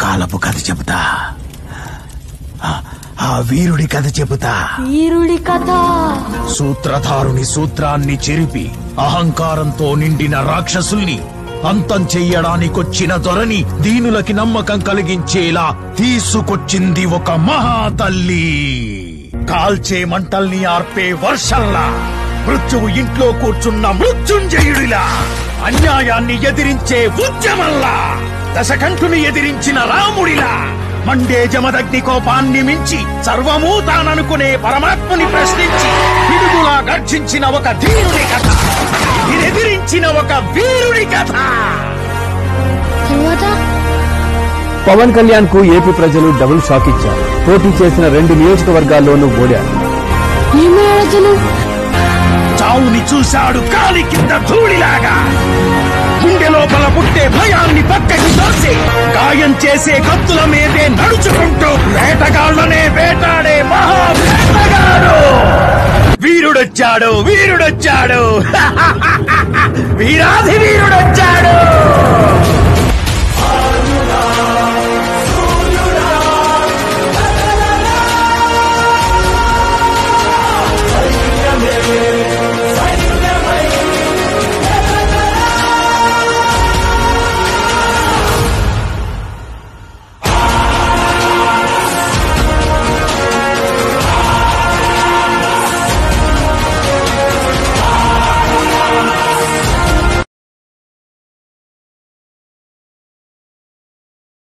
కాలపు కథ చెబుతా. ఆ- వీరుడి కథ చెబుతా. వీరుడి కథ. సూత్రధారుని సూత్రాన్ని చెరిపి అహంకారంతో నిండిన రాక్షసుల్ని అంతం చెయ్యడానికొచ్చిన దొరని దీనులకి నమ్మకం కలిగించేలా తీసుకొచ్చింది ఒక మహాతల్లి. కాల్చే మంటల్ని ఆర్పే వర్షంలా మృత్యువు ఇంట్లో కూర్చున్న మృత్యుంజయుడిలా. అన్యాయాన్ని ఎదిరించే ఉద్యమంలా దశకంఠుని ఎదిరించిన రాముడిలా. మండే జమదగ్ని కోపాన్ని మించి సర్వమూ తాననుకునే పరమాత్ముని ప్రశ్నించి పిడుగులా గర్జించిన ఒక ధీరుడి కథ. ఎదిరించిన ఒక వీరుడి కథ. పవన్ కళ్యాణ్కు ఏపీ ప్రజలు డబుల్ షాక్ ఇచ్చారు. పోటీ చేసిన రెండు నియోజకవర్గాల్లోనూ ఓడారు. ఏమే చూశాడు కాలి కింద ధూళిలాగా. గుండె లోపల పుట్టే భయాన్ని పక్కకి తోసి గాయం చేసే కత్తుల మీదే నడుచుకుంటూ వేటగాళ్ళనే వేటాడే మహా వేటగాడు వీరుడొచ్చాడు వీరుడొచ్చాడు. వీరాధి వీరుడొచ్చాడు